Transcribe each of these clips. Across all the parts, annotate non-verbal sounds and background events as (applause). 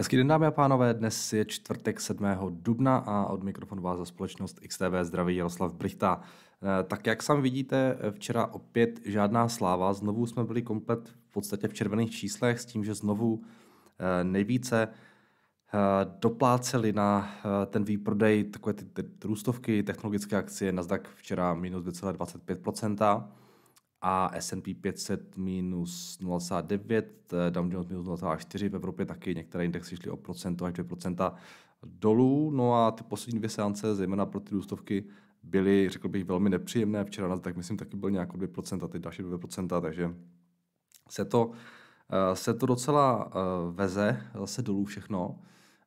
Hezký den, dámy a pánové, dnes je čtvrtek 7. dubna a od mikrofonu vás za společnost XTV zdraví Jaroslav Brichta. Eh, tak jak sami vidíte, včera opět žádná sláva, znovu jsme byli komplet v podstatě v červených číslech s tím, že znovu eh, nejvíce eh, dopláceli na ten výprodej takové ty, ty růstovky, technologické akcie, Nasdaq včera minus 2,25%, a S&P 500 minus 0,9, Dow Jones minus 0,4, v Evropě taky některé indexy šly o procento až 2% dolů, no a ty poslední dvě seance, zejména pro ty růstovky, byly, řekl bych, velmi nepříjemné. Včera nás tak myslím taky byl nějak 2%, ty další 2%, takže se to, eh, se to docela eh, veze zase dolů všechno.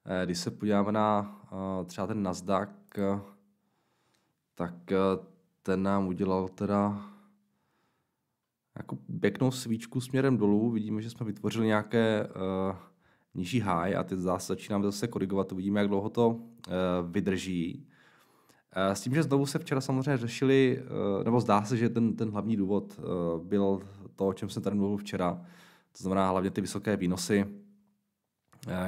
Eh, když se podíváme na třeba ten Nasdaq, tak ten nám udělal teda jako pěknou svíčku směrem dolů. Vidíme, že jsme vytvořili nějaké uh, nižší high a teď zase začínáme zase korigovat. Uvidíme, jak dlouho to uh, vydrží. Uh, s tím, že znovu se včera samozřejmě řešili, uh, nebo zdá se, že ten, ten hlavní důvod uh, byl to, o čem jsem tady mluvil včera. To znamená hlavně ty vysoké výnosy,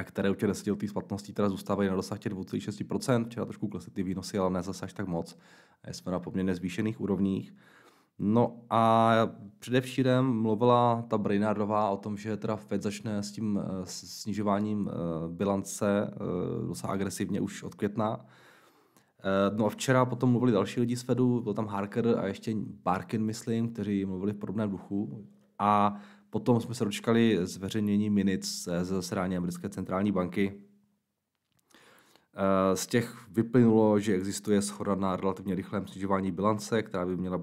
které u těch desetiletých splatností teda zůstávají na dosah těch 2,6%. Včera trošku klesly ty výnosy, ale ne zase až tak moc. Jsme na poměrně zvýšených úrovních. No a předevčírem mluvila ta Brainardová o tom, že teda Fed začne s tím eh, snižováním eh, bilance eh, docela agresivně už od května. No a včera potom mluvili další lidi z Fedu, byl tam Harker a ještě Barkin, myslím, kteří mluvili v podobném duchu. A potom jsme se dočkali zveřejnění minutes ze zasedání americké centrální banky. Z těch vyplynulo, že existuje schoda na relativně rychlém snižování bilance, která by měla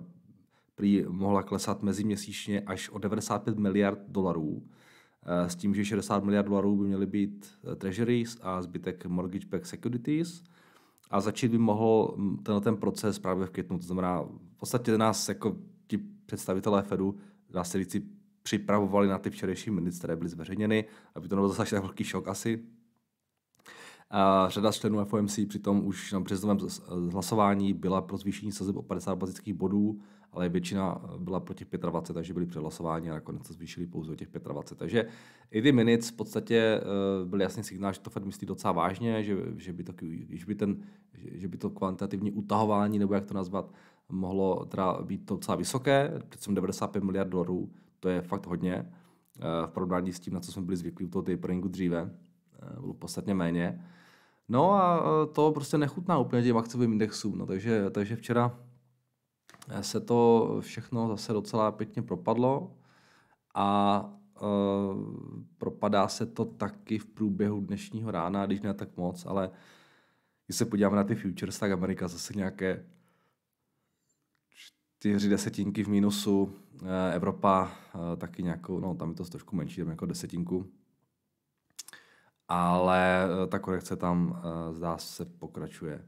prý mohla klesat meziměsíčně až o 95 miliard dolarů, eh, s tím, že 60 miliard dolarů by měly být eh, treasuries a zbytek mortgage-backed securities. A začít by mohl hm, tenhle ten proces právě v květnu. To znamená, v podstatě nás jako ti představitelé Fedu, říct, připravovali na ty včerejší minutes, které byly zveřejněny, aby to nebyl zase tak velký šok asi. A řada členů FOMC přitom už na březnovém hlasování byla pro zvýšení sazeb o 50 bazických bodů, ale většina byla pro těch 25, takže byli přehlasováni a nakonec to zvýšili pouze o těch 25. Takže i ty minutes v podstatě eh, byl jasný signál, že to Fed myslí docela vážně, že, že, by, to, že, by, ten, že by to kvantitativní utahování, nebo jak to nazvat, mohlo teda být docela vysoké, přece 95 miliard dolarů, to je fakt hodně, eh, v porovnání s tím, na co jsme byli zvyklí u toho taperingu dříve, eh, bylo podstatně méně. No a to prostě nechutná úplně těm akciovým indexům. No, takže, takže včera se to všechno zase docela pěkně propadlo a uh, propadá se to taky v průběhu dnešního rána, když ne tak moc, ale když se podíváme na ty futures, tak Amerika zase nějaké čtyři desetinky v mínusu, Evropa taky nějakou, no tam je to trošku menší, tam jako desetinku, ale eh, ta korekce tam eh, zdá se pokračuje.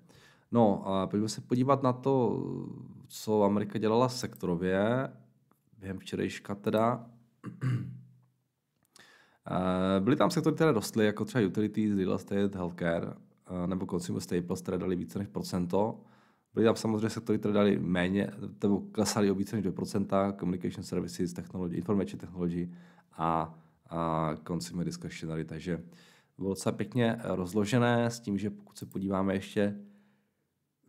No, a pojďme se podívat na to, co Amerika dělala sektorově během včerejška teda. (clears throat) Eh, byly tam sektory, které rostly, jako třeba utilities, real estate, healthcare nebo consumer staples, které dali více než procento. Byly tam samozřejmě sektory, které dali méně, nebo klesaly o více než 2%, communication services, technology, information technology a, a consumer discretionary, takže bylo docela pěkně rozložené s tím, že pokud se podíváme ještě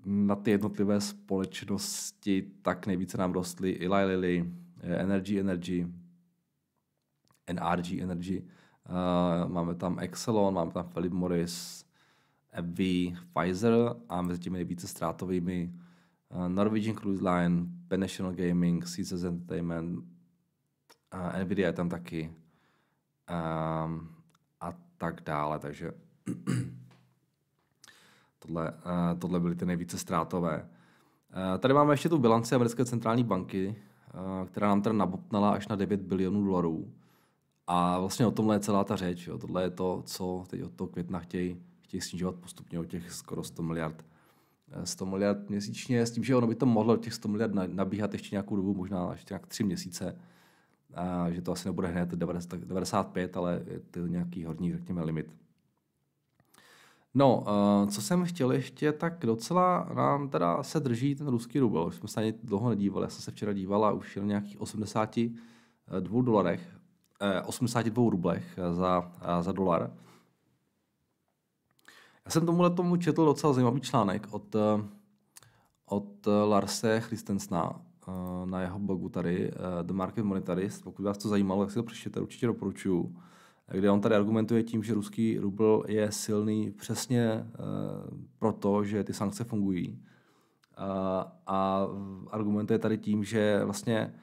na ty jednotlivé společnosti, tak nejvíce nám rostly Eli Lilly, Energy Energy, NRG Energy, uh, máme tam Exelon, máme tam Philip Morris, AbbVie, Pfizer a mezi těmi nejvíce ztrátovými Norwegian Cruise Line, National Gaming, Caesars Entertainment, Nvidia je tam taky. Tak dále. Takže (clears throat) tohle, uh, tohle byly ty nejvíce ztrátové. Uh, tady máme ještě tu bilanci americké centrální banky, uh, která nám teda nabopnala až na 9 bilionů dolarů. A vlastně o tomhle je celá ta řeč. Jo. Tohle je to, co teď od toho května chtějí, chtějí snižovat postupně o těch skoro 100 miliard 100 miliard měsíčně, s tím, že ono by to mohlo těch 100 miliard nabíhat ještě nějakou dobu, možná ještě nějak 3 měsíce a že to asi nebude hned 95, ale je to nějaký horní, řekněme, limit. No, co jsem chtěl ještě, tak docela nám teda se drží ten ruský rubel. Už jsme se ani dlouho nedívali, já jsem se včera díval a už jel nějakých 82 dolarech, 82 eh, rublech za, za dolar. Já jsem tomuhle tomu četl docela zajímavý článek od, od Larse Christensna na jeho blogu tady, The Market Monetarist. Pokud vás to zajímalo, tak si to přečtěte, určitě doporučuju kde on tady argumentuje tím, že ruský rubl je silný přesně uh, proto, že ty sankce fungují. A argumentuje tady tím, že vlastně,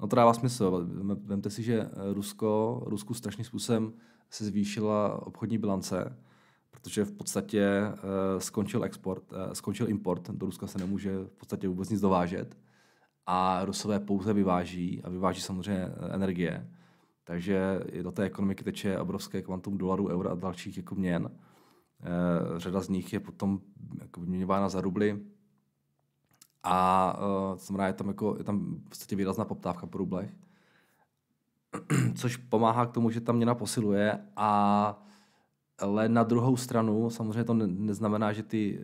no to dává smysl, vemte si, že Rusko, Rusku strašným způsobem se zvýšila obchodní bilance, protože v podstatě skončil export, skončil import, do Ruska se nemůže v podstatě vůbec nic dovážet a Rusové pouze vyváží a vyváží samozřejmě energie. Takže do té ekonomiky teče obrovské kvantum dolarů, eura a dalších jako měn. Eh, řada z nich je potom jako vyměňována za rubly. A uh, znamená, je tam, jako, je tam v podstatě výrazná poptávka po rublech, (clears throat) což pomáhá k tomu, že ta měna posiluje a ale na druhou stranu samozřejmě to neznamená, že ty,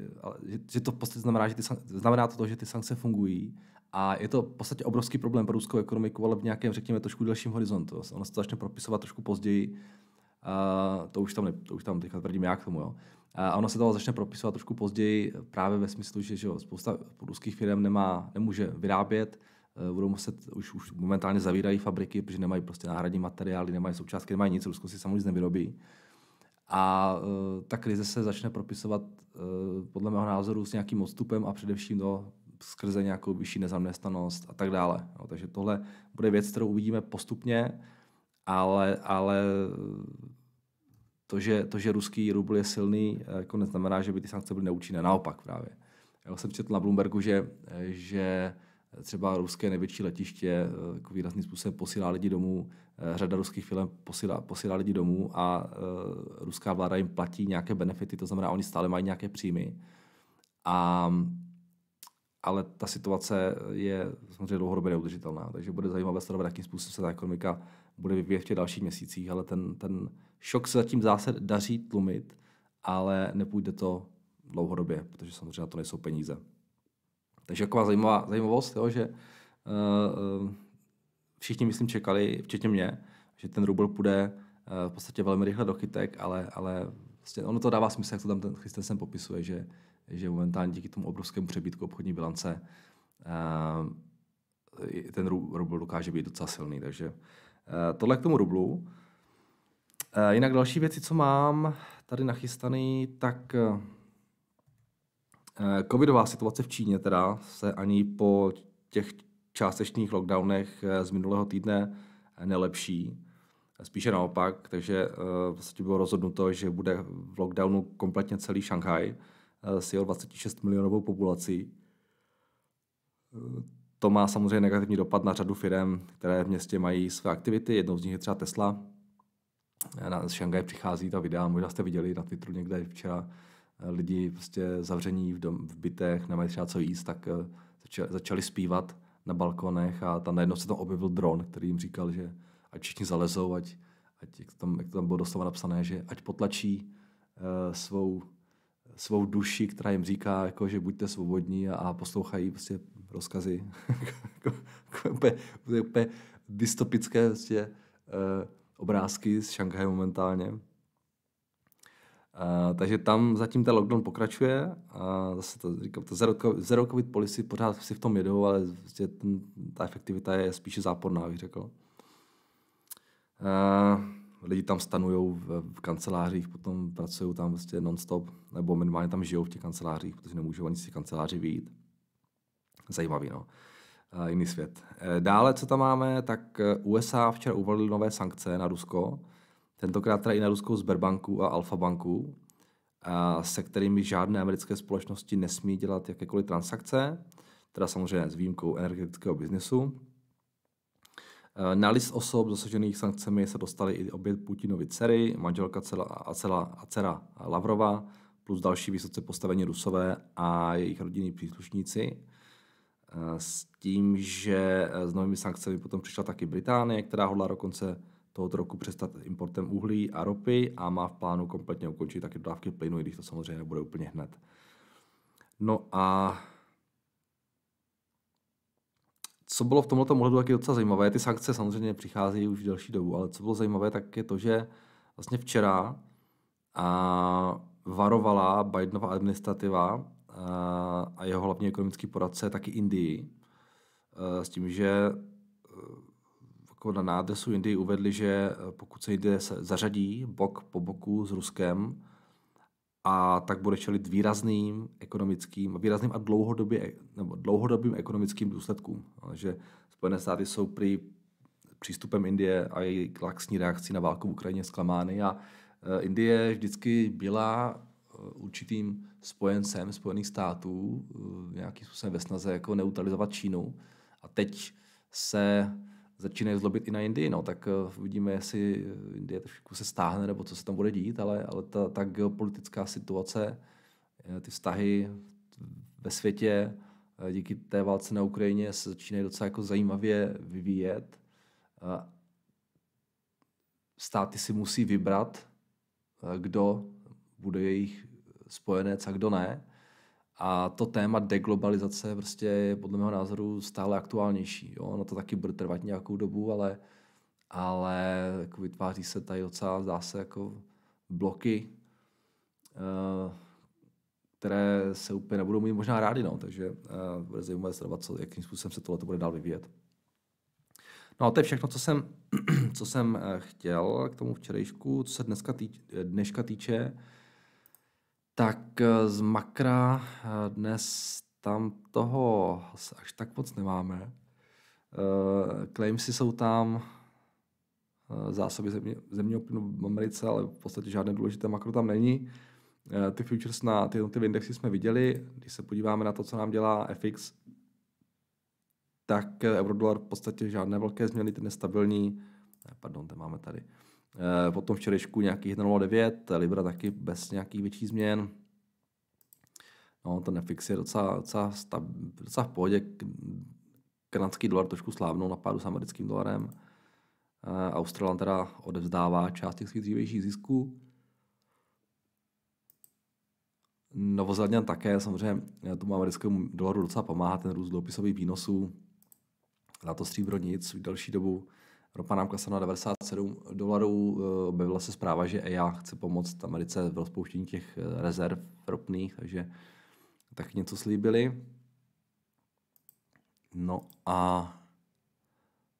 že to v podstatě znamená, že ty, znamená to, to, že ty sankce fungují a je to v podstatě obrovský problém pro ruskou ekonomiku, ale v nějakém, řekněme, trošku delším horizontu. Ono se to začne propisovat trošku později. A to už tam, ne, to už tam teďka tvrdím já k tomu. Jo. A ono se to začne propisovat trošku později právě ve smyslu, že, že jo, spousta ruských firm nemá, nemůže vyrábět, e, budou muset, už, už momentálně zavírají fabriky, protože nemají prostě náhradní materiály, nemají součástky, nemají nic, Rusko si samozřejmě nevyrobí. A uh, ta krize se začne propisovat uh, podle mého názoru s nějakým odstupem a především do skrze nějakou vyšší nezaměstnanost a tak dále. No, takže tohle bude věc, kterou uvidíme postupně, ale, ale to, že, to, že ruský rubl je silný, jako neznamená, že by ty sankce byly neúčinné. Naopak právě. Já jsem četl na Bloombergu, že, že třeba ruské největší letiště eh, jako výrazným způsobem posílá lidi domů, eh, řada ruských firm posílá, posílá lidi domů a uh, ruská vláda jim platí nějaké benefity, to znamená, oni stále mají nějaké příjmy. A ale ta situace je samozřejmě dlouhodobě neudržitelná, takže bude zajímavé sledovat, jakým způsobem se ta ekonomika bude vyvíjet v těch dalších měsících, ale ten, ten šok se zatím zase daří tlumit, ale nepůjde to dlouhodobě, protože samozřejmě to nejsou peníze. Takže taková zajímavá, zajímavost, jo, že uh, všichni, myslím, čekali, včetně mě, že ten rubl půjde uh, v podstatě velmi rychle do chytek, ale, ale vlastně ono to dává smysl, jak to tam ten Christensen popisuje, že že momentálně díky tomu obrovskému přebytku obchodní bilance eh, ten rubl dokáže být docela silný. Takže eh, tohle k tomu rublu. Eh, jinak další věci, co mám tady nachystaný, tak covidová situace v Číně teda se ani po těch částečných lockdownech z minulého týdne nelepší. Spíše naopak, takže vlastně bylo rozhodnuto, že bude v lockdownu kompletně celý Šanghaj s jeho 26 milionovou populací. To má samozřejmě negativní dopad na řadu firm, které v městě mají své aktivity. Jednou z nich je třeba Tesla. Na Šangaj přichází ta videa, možná jste viděli na Twitteru někde včera lidi prostě zavření v, dom, v bytech, nemají třeba co jíst, tak eh, začali, začali zpívat na balkonech a tam najednou se tam objevil dron, který jim říkal, že ať všichni zalezou, ať, ať jak, tam, jak to tam bylo doslova napsané, že ať potlačí uh, svou svou duši, která jim říká, jako, že buďte svobodní a, a poslouchají prostě rozkazy. (laughs) úplně, úplně dystopické prostě, uh, obrázky z Šanghaje momentálně. Uh, takže tam zatím ten lockdown pokračuje a zase to říkám, to zero, zero covid policy pořád si v tom jedou, ale vlastně ten, ta efektivita je spíše záporná, bych řekl. Uh, lidi tam stanují v, v kancelářích, potom pracují tam vlastně non-stop, nebo minimálně tam žijou v těch kancelářích, protože nemůžou ani z těch kanceláří vyjít. Zajímavý, no. A jiný svět. E, dále, co tam máme, tak USA včera uvalili nové sankce na Rusko, tentokrát teda i na ruskou Sberbanku a Alfa banku, a se kterými žádné americké společnosti nesmí dělat jakékoliv transakce, teda samozřejmě s výjimkou energetického biznesu. Eh, na list osob zasažených sankcemi se dostali i obě Putinovy dcery, manželka a, Cela a dcera Lavrova, plus další vysoce postavení Rusové a jejich rodinní příslušníci. Eh, s tím, že eh, s novými sankcemi potom přišla taky Británie, která hodla do konce tohoto roku přestat importem uhlí a ropy a má v plánu kompletně ukončit taky dodávky plynu, i když to samozřejmě nebude úplně hned. No a co bylo v tomto ohledu taky docela zajímavé, ty sankce samozřejmě přichází už delší dobu, ale co bylo zajímavé, tak je to, že vlastně včera a varovala Bidenova administrativa a jeho hlavní ekonomický poradce, taky Indii, s tím, že jako na adresu Indii uvedli, že pokud se Indie zařadí bok po boku s Ruskem, a tak bude čelit výrazným ekonomickým, výrazným a dlouhodobě, nebo dlouhodobým ekonomickým důsledkům. Že Spojené státy jsou při přístupem Indie a její laxní reakcí na válku v Ukrajině zklamány a e, Indie vždycky byla e, určitým spojencem Spojených států, e, nějakým způsobem ve snaze jako neutralizovat Čínu. A teď se začínají zlobit i na Indii, no, tak uh, uvidíme, jestli Indie trošku se stáhne, nebo co se tam bude dít, ale, ale ta, ta geopolitická situace, eh, ty vztahy ve světě eh, díky té válce na Ukrajině se začínají docela jako zajímavě vyvíjet. Státy si musí vybrat, kdo bude jejich spojenec a kdo ne. A to téma deglobalizace prostě je podle mého názoru stále aktuálnější. Jo? Ono to taky bude trvat nějakou dobu, ale, ale jako vytváří se tady docela, zdá se, jako bloky, uh, které se úplně nebudou mít možná rádi. No. Takže uh, bude zajímavé sledovat, co, jakým způsobem se tohle bude dál vyvíjet. No a to je všechno, co jsem, (clears throat) co jsem eh, chtěl k tomu včerejšku, co se dneska týč, dneška týče. Tak eh, z makra eh, dnes tam toho až tak moc nemáme. Eh, claimsy jsou tam zásoby země, zemního plynu v Americe, ale v podstatě žádné důležité makro tam není. Ty futures na ty jednotlivé indexy jsme viděli. Když se podíváme na to, co nám dělá FX, tak eurodolar v podstatě žádné velké změny, ten je stabilní. Pardon, ten máme tady. Eh, potom včerejšku nějakých 1,09, Libra taky bez nějakých větších změn. No, ten FX je docela, docela, stab, docela v pohodě. Kanadský dolar trošku slávnou na pádu s americkým dolarem. Eh, Australan teda odevzdává část těch svých dřívějších zisků. Novozélanděn také, samozřejmě tomu americkému dolaru docela pomáhá ten růst dluhopisových výnosů. Na to stříbro nic, v další dobu Ropa nám klesla na 97 dolarů. Eh, objevila se zpráva, že EIA chce pomoct Americe v rozpouštění těch eh, rezerv ropných, takže tak něco slíbili. No a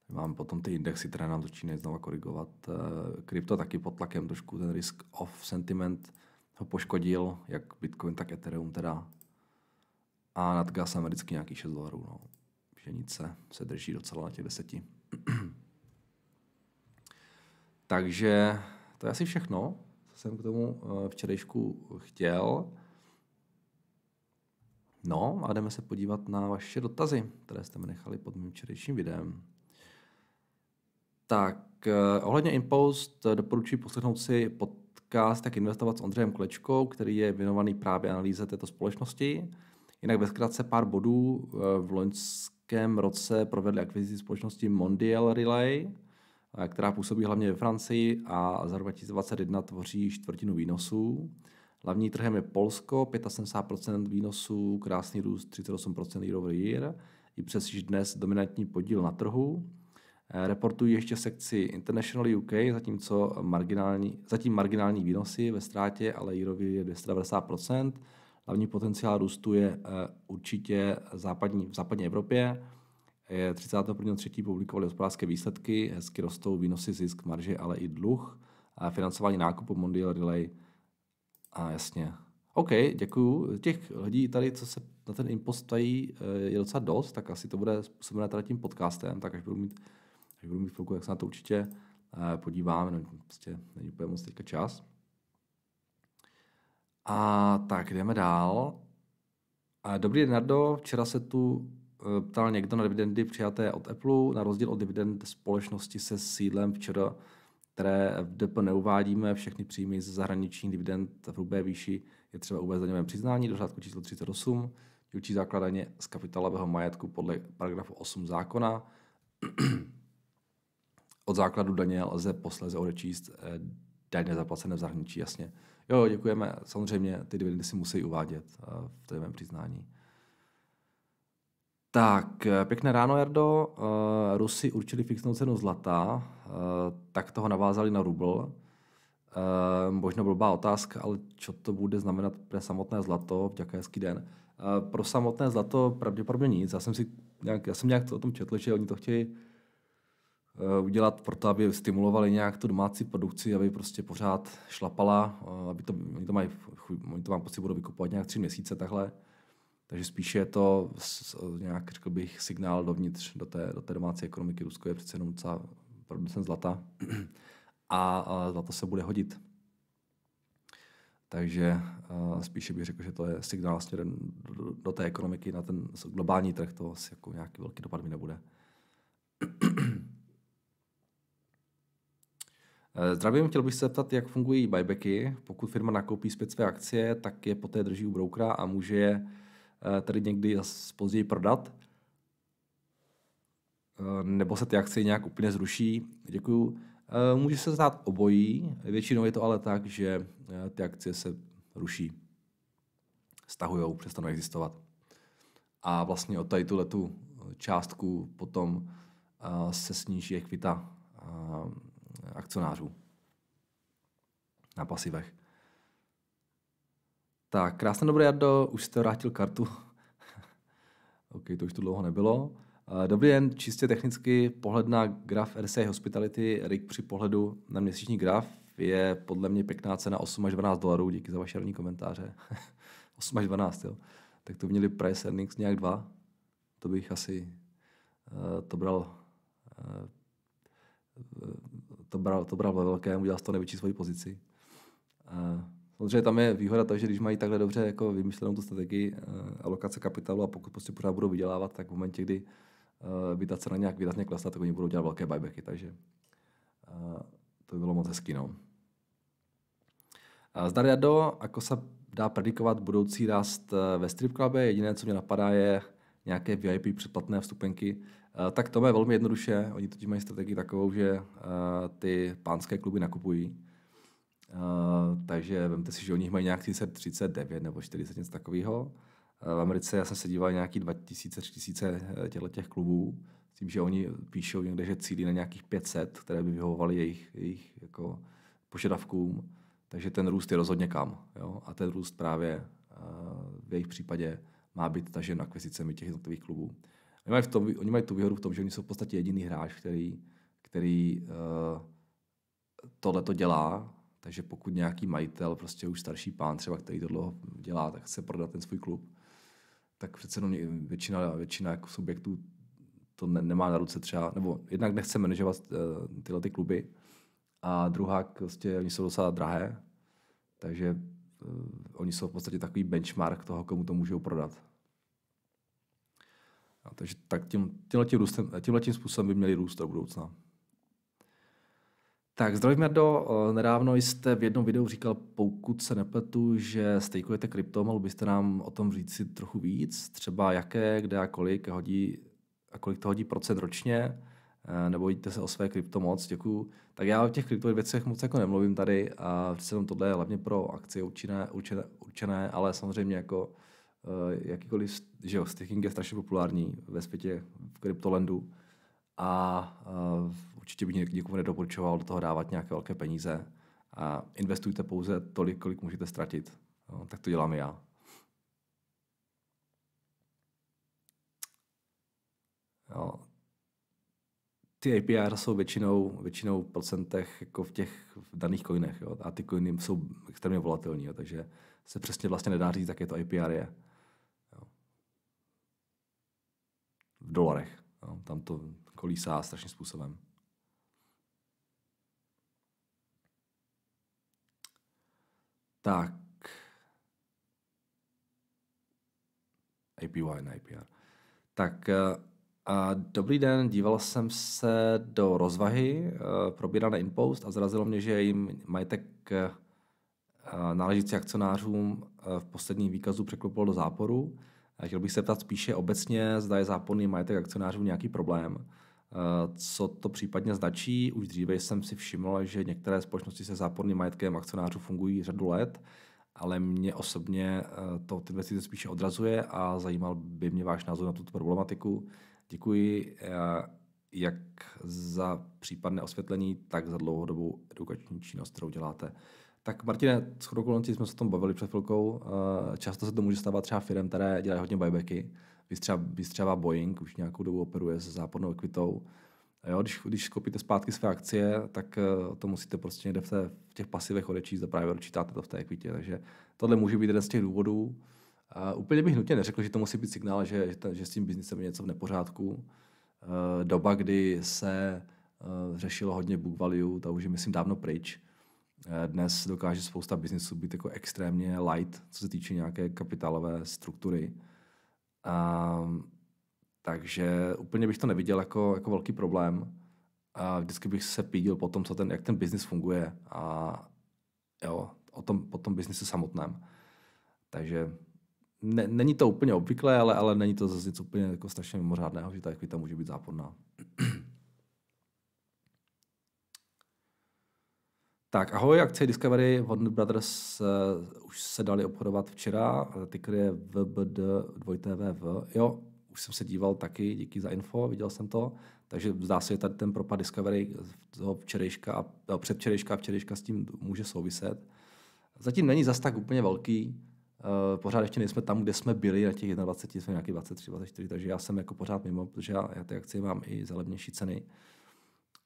máme potom ty indexy, které nám začínají znova korigovat. Eh, krypto taky pod tlakem trošku, ten risk of sentiment ho poškodil, jak Bitcoin, tak Ethereum teda. A nadgas americký nějaký 6 dolarů. No. Ženice se drží docela na těch deseti. (clears throat) Takže to je asi všechno, co jsem k tomu eh, včerejšku chtěl. No a jdeme se podívat na vaše dotazy, které jste mi nechali pod mým včerejším videem. Tak, eh, ohledně Impost eh, doporučuji poslechnout si podcast Jak investovat s Ondřejem Klečkou, který je věnovaný právě analýze této společnosti. Jinak ve zkratce pár bodů. V loňském roce provedli akvizici společnosti Mondial Relay, Eh, která působí hlavně ve Francii a za rok 2021 tvoří čtvrtinu výnosů. Hlavní trhem je Polsko, 75% výnosů, krásný růst 38% year over year, i přes již dnes dominantní podíl na trhu. Eh, reportují ještě sekci International UK, zatímco marginální, zatím marginální výnosy ve ztrátě, ale year je 290%. Hlavní potenciál růstu je eh, určitě západní, v západní Evropě, 31.3. publikovali hospodářské výsledky, hezky rostou výnosy, zisk, marže, ale i dluh a financování nákupu Mondial Relay. A jasně. OK, děkuju. Těch lidí tady, co se na ten impost ptají, eh, je docela dost, tak asi to bude způsobené tady tím podcastem, tak až budu mít, až budu mít chvilku, jak se na to určitě eh, podíváme, no, prostě není úplně moc teďka čas. A tak jdeme dál. Dobrý den, Nardo. Včera se tu ptal někdo na dividendy přijaté od Apple, na rozdíl od dividend společnosti se sídlem včera, které v DP neuvádíme, všechny příjmy ze zahraničních dividend v hrubé výši je třeba uvést daňovém přiznání do řádku číslo 38, dílčí základaně z kapitálového majetku podle paragrafu 8 zákona. (clears throat) od základu daně lze posléze odečíst eh, daně zaplacené v zahraničí, jasně. Jo, děkujeme. Samozřejmě ty dividendy si musí uvádět eh, v daňovém přiznání. Tak, eh, pěkné ráno, Jardo. Uh, Rusi určili fixnou cenu zlata, uh, tak toho navázali na rubl. Uh, možná blbá otázka, ale co to bude znamenat pro samotné zlato, vďaka hezký den. Uh, pro samotné zlato pravděpodobně nic. Já jsem si nějak, já jsem nějak o tom četl, že oni to chtějí udělat proto, aby stimulovali nějak tu domácí produkci, aby prostě pořád šlapala, aby to, oni to mají, oni to mám pocit, budou vykupovat nějak tři měsíce takhle. Takže spíše je to nějak, řekl bych, signál dovnitř do té, do té domácí ekonomiky. Rusko je přece jenom docela producent zlata a, zlato se bude hodit. Takže spíše bych řekl, že to je signál směrem do, do té ekonomiky na ten globální trh, to asi jako nějaký velký dopad mi nebude. Eh, zdravím, chtěl bych se zeptat, jak fungují buybacky. Pokud firma nakoupí zpět své akcie, tak je poté drží u broukra a může je eh, tady někdy později prodat. Nebo se ty akcie nějak úplně zruší. Děkuju. Eh, může se stát obojí, většinou je to ale tak, že eh, ty akcie se ruší, stahují, přestanou existovat. A vlastně od tady tuhle tu částku potom eh, se sníží ekvita akcionářů na pasivech. Tak, krásné dobré, Jardo, už jste vrátil kartu. (laughs) OK, to už tu dlouho nebylo. Dobrý den, čistě technicky pohled na graf RSA Hospitality. Rick při pohledu na měsíční graf je podle mě pěkná cena 8 až 12 dolarů. Díky za vaše rovní komentáře. (laughs) 8 až 12, jo. Tak to měli price earnings nějak dva. To bych asi uh, to bral uh, to bral, to bral ve velkém, udělal z toho největší svoji pozici. Uh, samozřejmě tam je výhoda to, že když mají takhle dobře jako vymyšlenou tu strategii uh, alokace kapitálu a pokud prostě pořád budou vydělávat, tak v momentě, kdy Eh, by ta cena nějak výrazně klesla, tak oni budou dělat velké buybacky, takže eh, to by bylo moc hezký. No. Zdar Jado, ako se dá predikovat budoucí rast eh, ve strip clube, jediné, co mě napadá, je nějaké VIP předplatné vstupenky. Tak to je velmi jednoduše. Oni totiž mají strategii takovou, že ty pánské kluby nakupují. Takže vemte si, že oni mají nějak 39 nebo 40 něco takového. V Americe já jsem se díval nějaký 2000, 3000 eh, těchto těch klubů, s tím, že oni píšou někde, že cílí na nějakých 500, které by vyhovovaly jejich, jejich jako požadavkům. Takže ten růst je rozhodně kam. Jo? A ten růst právě uh, v jejich případě má být tažen akvizicemi těch jednotlivých klubů. Oni mají, v tom, oni mají tu výhodu v tom, že oni jsou v podstatě jediný hráč, který, který uh, tohle to dělá, takže pokud nějaký majitel, prostě už starší pán třeba, který to dlouho dělá, tak chce prodat ten svůj klub, tak přece jenom většina, většina jako subjektů to ne, nemá na ruce třeba, nebo jednak nechce manažovat uh, tyhle ty kluby a druhá, prostě oni jsou docela drahé, takže uh, oni jsou v podstatě takový benchmark toho, komu to můžou prodat. No, takže tak tím, tímhle tím způsobem by měli růst do budoucna. Tak zdravím, Jardo. Nedávno jste v jednom videu říkal, pokud se nepletu, že stejkujete krypto, mohl byste nám o tom říct si trochu víc? Třeba jaké, kde a kolik hodí, a kolik to hodí procent ročně? Eh, Nebojíte se o své krypto moc? Děkuju. Tak já o těch krypto věcech moc jako nemluvím tady a přece jenom tohle je hlavně pro akcie určené, určené, určené ale samozřejmě jako eh, jakýkoliv, že jo, staking je strašně populární ve světě v kryptolandu a určitě bych někomu nedoporučoval do toho dávat nějaké velké peníze. A investujte pouze tolik, kolik můžete ztratit. No, tak to dělám já. Jo. Ty APR jsou většinou, většinou v procentech jako v těch daných coinech. Jo. A ty coiny jsou extrémně volatilní, jo. takže se přesně vlastně nedá říct, jaké to APR je. Jo. V dolarech. Jo. Tam to kolísá strašným způsobem. Tak. APY na APR. Tak eh, a dobrý den, díval jsem se do rozvahy, probíral na Inpost a zrazilo mě, že jim majetek uh, náležící akcionářům v posledním výkazu překlopil do záporu. Chtěl bych se ptat spíše obecně, zda je záporný majetek akcionářů nějaký problém. Co to případně značí? Už dříve jsem si všiml, že některé společnosti se záporným majetkem akcionářů fungují řadu let, ale mě osobně to ty věci spíše odrazuje a zajímal by mě váš názor na tuto problematiku. Děkuji. jak za případné osvětlení, tak za dlouhodobou edukační činnost, kterou děláte. Tak Martine, s okolností jsme se o tom bavili před chvilkou. Eh, často se to může stávat třeba firm, které dělají hodně buybacky. Vystřeba Boeing, už nějakou dobu operuje se zápornou ekvitou. Jo, když, když koupíte zpátky své akcie, tak uh, to musíte prostě někde v, té, v těch pasivech odečíst a právě odčítáte to v té ekvitě. Takže tohle může být jeden z těch důvodů. Uh, úplně bych nutně neřekl, že to musí být signál, že, že, že s tím biznisem je něco v nepořádku. Uh, doba, kdy se uh, řešilo hodně book value, ta už je myslím dávno pryč. Dnes dokáže spousta biznisů být jako extrémně light, co se týče nějaké kapitálové struktury. Uh, takže úplně bych to neviděl jako, jako velký problém. A vždycky bych se pídil po tom, co ten, jak ten biznis funguje a jo, o tom, po tom biznisu samotném. Takže ne, není to úplně obvyklé, ale, ale není to zase něco úplně jako strašně mimořádného, že ta ekvita může být záporná. Tak, ahoj, akcie Discovery Warner Brothers uh, už se dali obchodovat včera, ticker je VBD 2TV. Jo, už jsem se díval taky, díky za info, viděl jsem to, takže zdá se, že tady ten propad Discovery toho včerejška a no, předvčerejška a včerejška s tím může souviset. Zatím není zas tak úplně velký, Uh, pořád ještě nejsme tam, kde jsme byli, na těch 21, jsme nějaký 23, 24, takže já jsem jako pořád mimo, protože já, já ty akcie mám i za levnější ceny.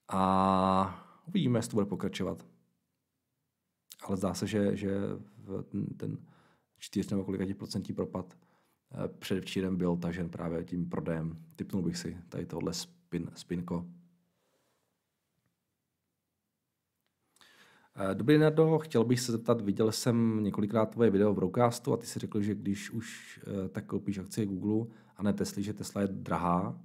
A uvidíme, jestli to bude pokračovat. Ale zdá se, že, že ten, ten 4 nebo kolik procentní propad Eh, předevčírem byl tažen právě tím prodejem. Typnul bych si tady tohle spin, spinko. Eh, dobrý, Nardo, chtěl bych se zeptat, viděl jsem několikrát tvoje video v Roadcastu a ty si řekl, že když už eh, tak koupíš akcie Google a ne Tesla, že Tesla je drahá.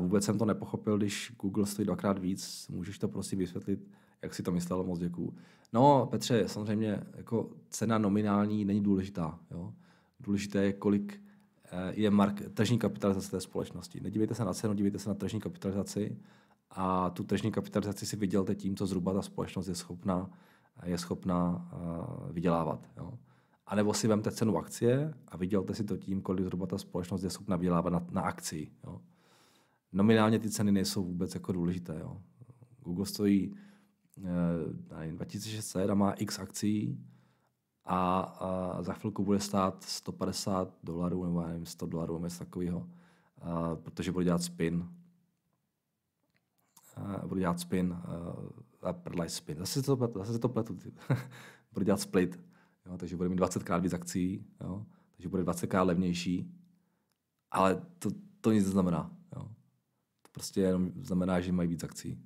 Vůbec jsem to nepochopil, když Google stojí dvakrát víc. Můžeš to prosím vysvětlit, jak si to myslel? Moc děkuju. No, Petře, samozřejmě jako cena nominální není důležitá. Jo? Důležité je, kolik eh, je mark, tržní kapitalizace té společnosti. Nedívejte se na cenu, dívejte se na tržní kapitalizaci a tu tržní kapitalizaci si vydělte tím, co zhruba ta společnost je schopná, je schopná uh, vydělávat. Jo. A nebo si vemte cenu akcie a vydělte si to tím, kolik zhruba ta společnost je schopná vydělávat na, na akci. Jo. Nominálně ty ceny nejsou vůbec jako důležité. Jo. Google stojí eh, 2600 a má x akcí, a, a za chvilku bude stát 150 dolarů nebo nevím, 100 dolarů nebo něco takového, a, protože bude dělat spin. A, bude dělat spin a, prdlaj spin. Zase to, zase to pletu. (laughs) bude dělat split. Jo, takže bude mít 20 krát víc akcí, jo, takže bude 20 krát levnější, ale to, to nic neznamená. Jo. To prostě jenom znamená, že mají víc akcí.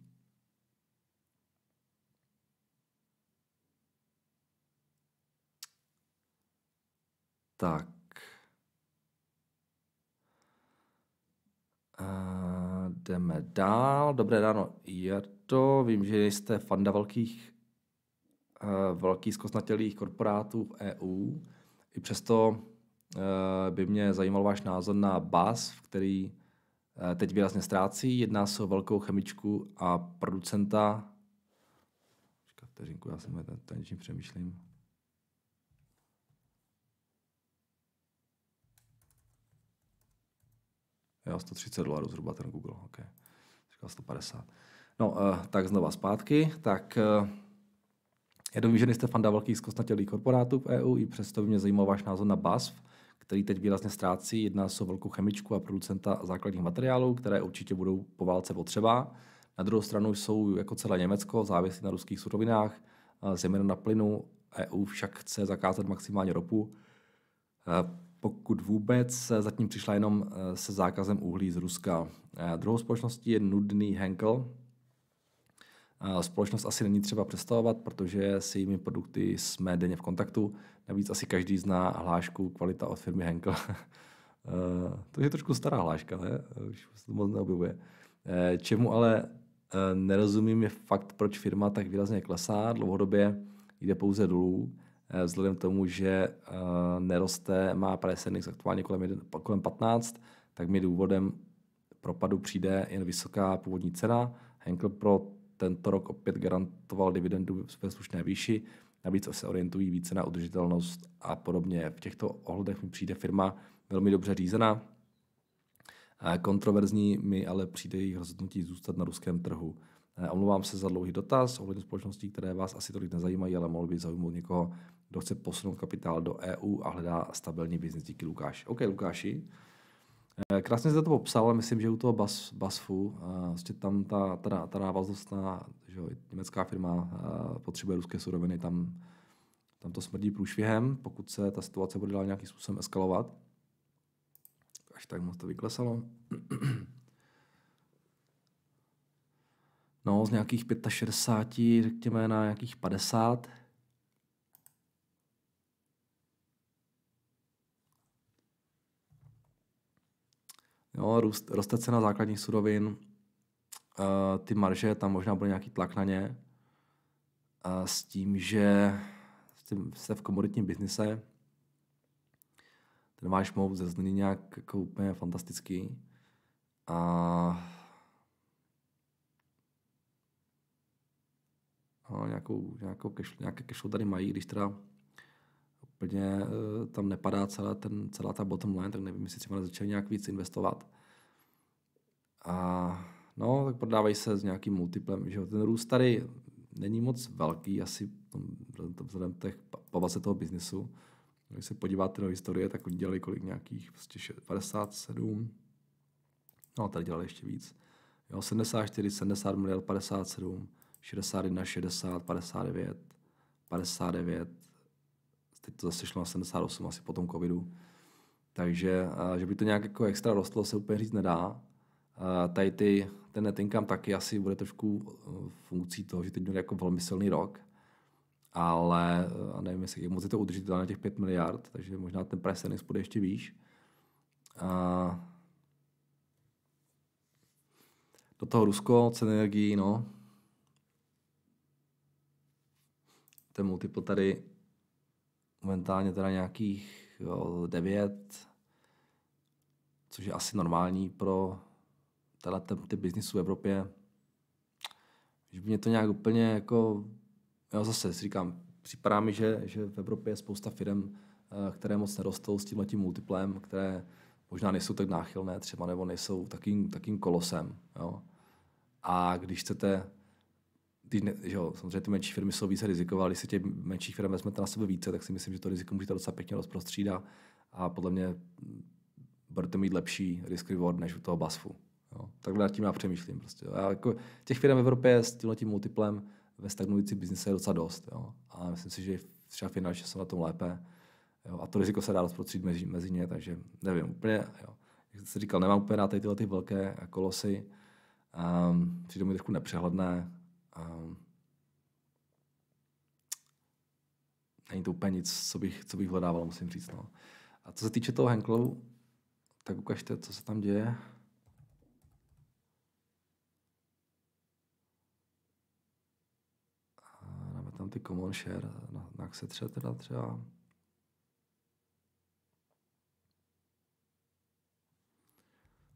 Tak. A jdeme dál. Dobré ráno, to. Vím, že jste fanda velkých, uh, velkých zkosnatělých korporátů v EU. I přesto uh, by mě zajímal váš názor na BAS, který uh, teď výrazně ztrácí. Jedná se o velkou chemičku a producenta. Vteřinku, já jsem tady něčím přemýšlím. Jo, 130 dolarů zhruba ten Google, ok. Říkal 150. No, uh, tak znova zpátky. Tak uh, já domím, že nejste fanda velkých zkostnatělých korporátů v EU, i přesto by mě zajímal váš názor na BASF, který teď výrazně ztrácí. Jedná se o velkou chemičku a producenta základních materiálů, které určitě budou po válce potřeba. Na druhou stranu jsou jako celé Německo závislí na ruských surovinách, zejména na plynu. EU však chce zakázat maximálně ropu pokud vůbec, zatím přišla jenom eh, se zákazem uhlí z Ruska. Eh, druhou společností je nudný Henkel. Eh, společnost asi není třeba představovat, protože s jejími produkty jsme denně v kontaktu. Navíc asi každý zná hlášku kvalita od firmy Henkel. (laughs) to je trošku stará hláška, ne? Už se to moc neobjevuje. Čemu ale nerozumím je fakt, proč firma tak výrazně klesá. Dlouhodobě jde pouze dolů Eh, vzhledem k tomu, že eh, neroste, má price earnings aktuálně kolem, kolem 15, tak mi důvodem propadu přijde jen vysoká původní cena. Henkel pro tento rok opět garantoval dividendu ve slušné výši, navíc se orientují více na udržitelnost a podobně. V těchto ohledech mi přijde firma velmi dobře řízená Kontroverzní mi ale přijde jejich rozhodnutí zůstat na ruském trhu. Omlouvám se za dlouhý dotaz ohledně společností, které vás asi tolik nezajímají, ale mohl by zaujmout někoho, kdo chce posunout kapitál do EU a hledá stabilní biznis. Díky Lukáš. OK, Lukáši. Eh, krásně jste to popsal, myslím, že u toho Bas, Basfu, vlastně tam ta, ta, ta návaznost na že německá firma eh, potřebuje ruské suroviny, tam, tam to smrdí průšvihem, pokud se ta situace bude dál nějakým způsobem eskalovat. Až tak moc to vyklesalo. (clears throat) No, z nějakých 65, řekněme, na nějakých 50. Jo, růst, roste cena základních surovin, uh, ty marže, tam možná bude nějaký tlak na ně. Uh, s tím, že jste v komoditním biznise, ten váš mou není nějak jako úplně fantastický. A no, nějakou, nějakou cash, nějaké cashflow tady mají, když teda úplně uh, tam nepadá celá, ten, celá ta bottom line, tak nevím, jestli třeba začali nějak víc investovat. A no, tak prodávají se s nějakým multiplem, že ten růst tady není moc velký, asi vzhledem těch povaze toho biznesu. Když se podíváte do historie, tak oni dělali kolik nějakých, prostě 57, no tady dělali ještě víc. Jo, 74, 70 miliard, 57, 61, 60, 59, 59, teď to zase šlo na 78 asi po tom covidu. Takže, že by to nějak jako extra rostlo, se úplně říct nedá. Tady ty, ten net income taky asi bude trošku eh, funkcí toho, že teď měl jako velmi silný rok, ale a nevím, jestli moc je to udržitelné na těch 5 miliard, takže možná ten price earnings bude ještě výš. A do toho Rusko, ceny energií, no. Ten multiple tady momentálně teda nějakých jo, 9, což je asi normální pro teda ty, ty biznisy v Evropě. Že by mě to nějak úplně jako, jo zase si říkám, připadá mi, že, že v Evropě je spousta firm, eh, které moc nerostou s tím letím multiplem, které možná nejsou tak náchylné třeba, nebo nejsou takým, takým kolosem. Jo. A když chcete ne, že jo, samozřejmě ty menší firmy jsou více rizikové, ale když si těch menších firm vezmete na sebe více, tak si myslím, že to riziko můžete docela pěkně rozprostřídat a podle mě budete mít lepší risk reward než u toho BASFu. Jo. Takhle nad tím já přemýšlím. Prostě. Já jako, těch firm v Evropě s tím multiplem ve stagnující biznise je docela dost. Jo. A myslím si, že třeba finančně jsou na tom lépe. Jo. A to riziko se dá rozprostřít mezi, mezi ně, takže nevím, úplně, jo. jak jsi říkal, nemám úplně na tyhle ty velké kolosy. Um, přijde mi trošku nepřehledné. Um, není to úplně nic, co bych, co bych hledával, musím říct. No. A co se týče toho Henklu, tak ukažte, co se tam děje. tam ty common share, na, na Xetře teda třeba.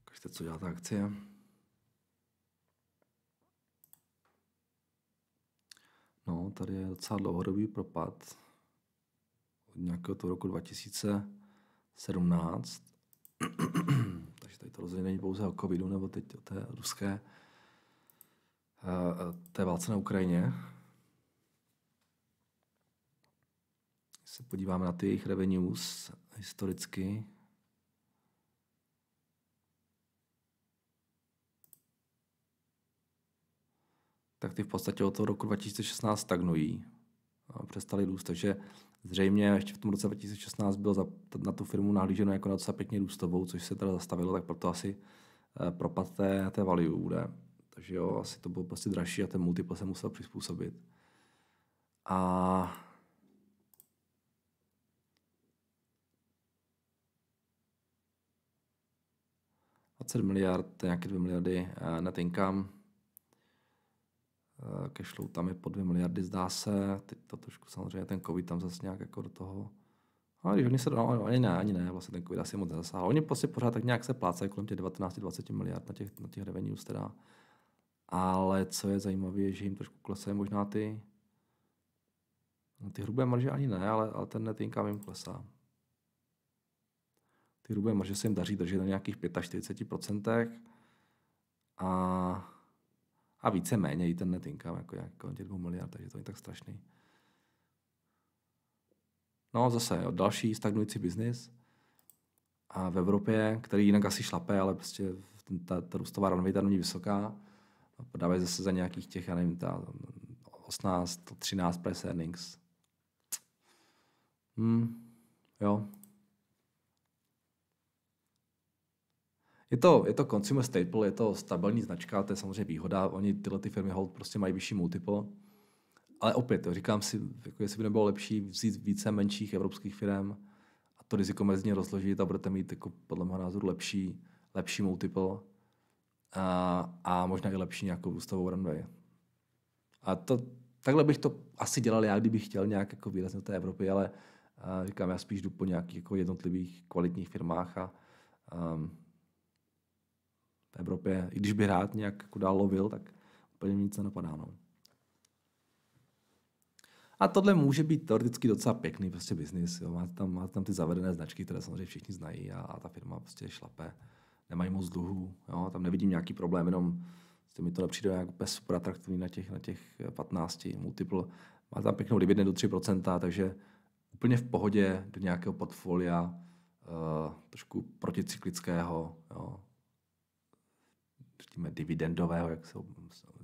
Ukažte, co dělá ta akcie. No, tady je docela dlouhodobý propad od nějakého toho roku 2017. (clears throat) Takže tady to rozhodně není pouze o covidu, nebo teď o té ruské eh, té válce na Ukrajině. se podíváme na ty jejich revenues historicky, tak ty v podstatě od toho roku 2016 stagnují a přestali růst. Takže zřejmě ještě v tom roce 2016 byl za, na tu firmu nahlíženo jako na docela pěkně růstovou, což se teda zastavilo, tak proto asi eh, propad té, té value bude. Takže jo, asi to bylo prostě dražší a ten multiple se musel přizpůsobit. A 20 miliard, nějaké 2 miliardy eh, net income. Eh, cashflow tam je po 2 miliardy, zdá se. Teď to trošku samozřejmě ten covid tam zase nějak jako do toho. Ale když oni se, no, ani ne, ani ne, vlastně ten covid asi moc nezasáhl. Oni prostě pořád tak nějak se plácají kolem těch 19-20 miliard na těch, na těch revenues teda. Ale co je zajímavé, je, že jim trošku klesají možná ty, ty hrubé marže ani ne, ale, ale ten net income jim klesá. ty hrubé marže se jim daří držet na nějakých 45%. A, a více méně i ten net income, jako, jako těch 2 miliard, takže to není tak strašný. No zase, jo, další stagnující biznis a v Evropě, který jinak asi šlape, ale prostě ta, ta růstová ranvejta není vysoká. Podávají zase za nějakých těch, já nevím, ta 18, 13 price earnings. Hmm, jo. Je to, je to consumer staple, je to stabilní značka, to je samozřejmě výhoda. Oni tyhle ty firmy hold prostě mají vyšší multiple. Ale opět, jo, říkám si, jako jestli by nebylo lepší vzít více menších evropských firm a to riziko mezi rozložit a budete mít jako, podle mého názoru lepší, lepší multiple a, a možná i lepší nějakou ústavou runway. A to, takhle bych to asi dělal já, kdybych chtěl nějak jako výrazně do té Evropy, ale a říkám, já spíš jdu po nějakých jako jednotlivých kvalitních firmách a v Evropě, i když by rád nějak jako dál lovil, tak úplně nic nenapadá. No. A tohle může být teoreticky docela pěkný prostě biznis. Máte, tam, máte tam ty zavedené značky, které samozřejmě všichni znají a, a ta firma prostě šlape. Nemají moc dluhů. Jo. Tam nevidím nějaký problém, jenom prostě mi to nepřijde jako úplně super atraktivní na těch, na těch 15 multiple. Má tam pěknou dividendu 3%, takže úplně v pohodě do nějakého portfolia uh, trošku proticyklického, jo, řekněme dividendového, jak se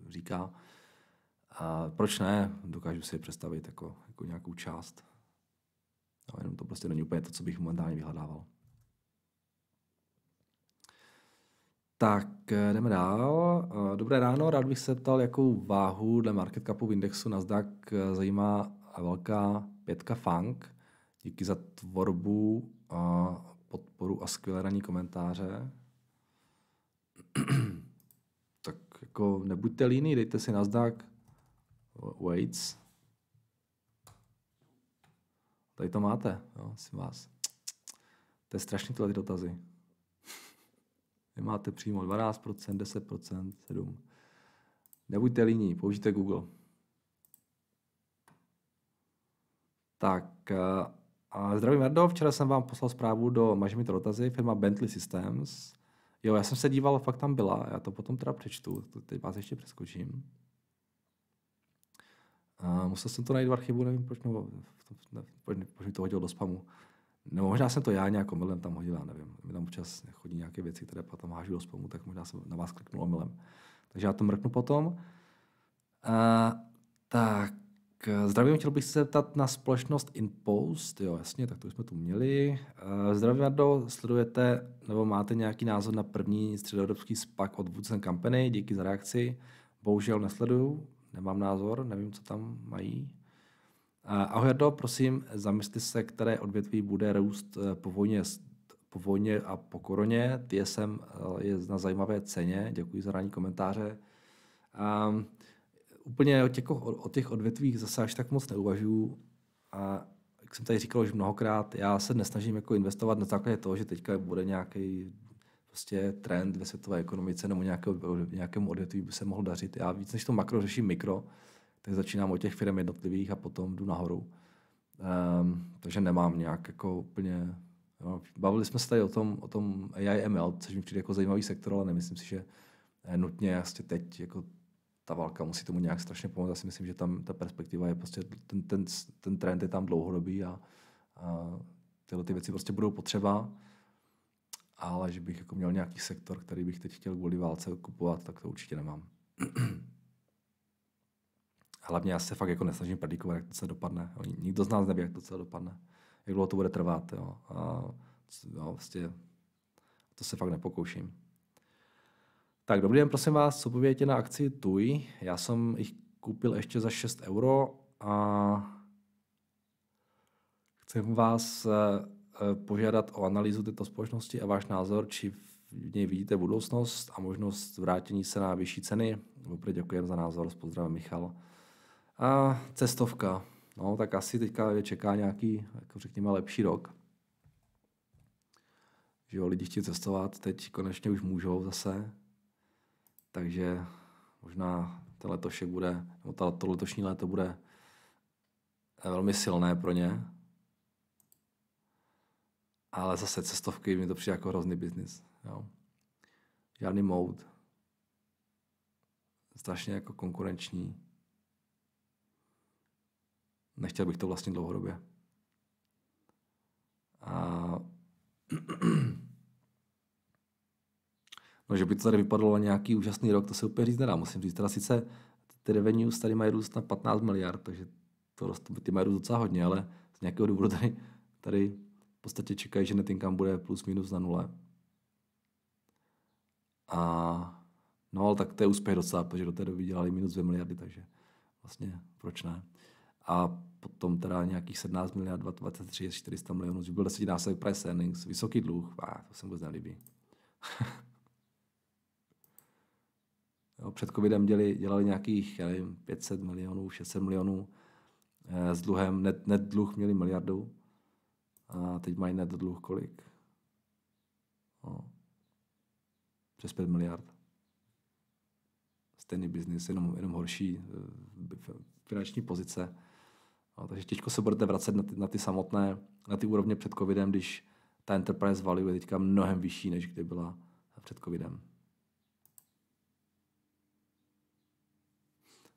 říká. A proč ne? Dokážu si představit jako, jako nějakou část. No, jenom to prostě není úplně to, co bych momentálně vyhledával. Tak, eh, jdeme dál. Eh, dobré ráno, rád bych se ptal, jakou váhu dle market capu v indexu Nasdaq eh, zajímá velká pětka Funk. Díky za tvorbu, a podporu a skvělé ranní komentáře. tak jako nebuďte líní, dejte si Nasdaq, weights. Tady to máte, jo, si vás. To je strašný tyhle dotazy. Vy máte přímo 12%, 10%, 7%. Nebuďte líní, použijte Google. Tak, eh, a zdravím Erdo, včera jsem vám poslal zprávu do Máš mi to dotazy, firma Bentley Systems. Jo, já jsem se díval, fakt tam byla, já to potom teda přečtu, teď vás ještě přeskočím. A musel jsem to najít v archivu, nevím proč, nebo, proč, proč mi to hodil do spamu. Nebo možná jsem to já nějak omylem tam hodil, já nevím. Mi tam občas chodí nějaké věci, které potom hážu do spamu, tak možná jsem na vás kliknul omylem. Takže já to mrknu potom. A, tak, zdravím, chtěl bych se zeptat na společnost InPost. Jo, jasně, tak to jsme tu měli. Zdravím, Jardo, sledujete nebo máte nějaký názor na první středoevropský spak od Woodson Company? Díky za reakci. Bohužel nesleduju, nemám názor, nevím, co tam mají. Ahoj, Jardo, prosím, zamysli se, které odvětví bude růst eh, po vojně, po vojně a po koroně. TSM eh, je na zajímavé ceně, děkuji za ranní komentáře. Um, úplně o těch, o těch odvětvích zase až tak moc neuvažuji. A jak jsem tady říkal už mnohokrát, já se nesnažím jako investovat na základě toho, že teďka bude nějaký prostě trend ve světové ekonomice nebo nějakého, nějakému odvětví by se mohl dařit. Já víc než to makro řeším mikro, tak začínám od těch firm jednotlivých a potom jdu nahoru. Um, takže nemám nějak jako úplně... Jo. Bavili jsme se tady o tom, o tom AI ML, což mi přijde jako zajímavý sektor, ale nemyslím si, že nutně jasně teď jako ta válka musí tomu nějak strašně pomoct. Já si myslím, že tam ta perspektiva je prostě, ten, ten, ten trend je tam dlouhodobý a, a tyhle ty věci prostě budou potřeba. Ale že bych jako měl nějaký sektor, který bych teď chtěl kvůli válce kupovat, tak to určitě nemám. (clears throat) Hlavně já se fakt jako nesnažím predikovat, jak to se dopadne. Nikdo z nás neví, jak to celé dopadne. Jak dlouho to bude trvat. Jo. A, jo, vlastně, to se fakt nepokouším. Tak dobrý den, prosím vás, co pověděte na akci TUI? Já jsem jich koupil ještě za 6 euro a chci vás eh, požádat o analýzu této společnosti a váš názor, či v něj vidíte budoucnost a možnost vrátění se na vyšší ceny. Opět děkujeme za názor, s pozdravem Michal. A cestovka. No, tak asi teďka je čeká nějaký, jako řekněme, lepší rok. Že jo, lidi chtějí cestovat, teď konečně už můžou zase. Takže možná ten letošek bude, nebo to letošní léto bude velmi silné pro ně. Ale zase cestovky mi to přijde jako hrozný biznis. Jo. Žádný mode. Strašně jako konkurenční. Nechtěl bych to vlastně dlouhodobě. A... (clears throat) Že by to tady vypadalo nějaký úžasný rok, to se úplně říct nedá. Musím říct, teda sice ty revenues tady mají růst na 15 miliard, takže to rost, ty mají růst docela hodně, ale z nějakého důvodu tady, tady v podstatě čekají, že net income bude plus minus na nule. A no, ale tak to je úspěch docela, protože do té doby dělali minus 2 miliardy, takže vlastně proč ne. A potom teda nějakých 17 miliard, 23, 400 milionů, že byl desetinásobek price earnings, vysoký dluh, a to se vůbec nelíbí. (laughs) jo, před covidem děli, dělali nějakých, já nevím, 500 milionů, 600 milionů eh, s dluhem, net, net dluh měli miliardu a teď mají net dluh kolik? No, přes 5 miliard. Stejný biznis, jenom, jenom horší eh, finanční pozice. No, takže těžko se budete vracet na ty, na ty samotné, na ty úrovně před covidem, když ta enterprise value je teďka mnohem vyšší, než kdy byla před covidem.